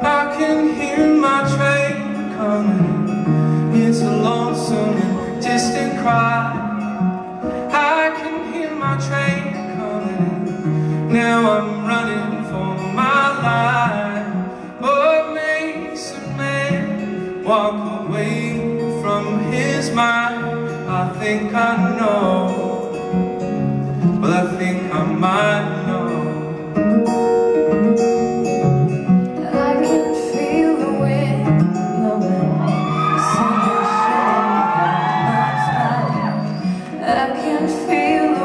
I can hear my train coming. It's a lonesome and distant cry. I can hear my train coming. Now I'm running for my life. What makes a man walk away from his mind? I think I know. I can feel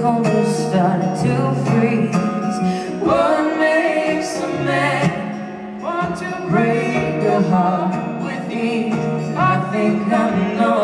cold is to freeze What makes a man want to break your heart with ease? I think I know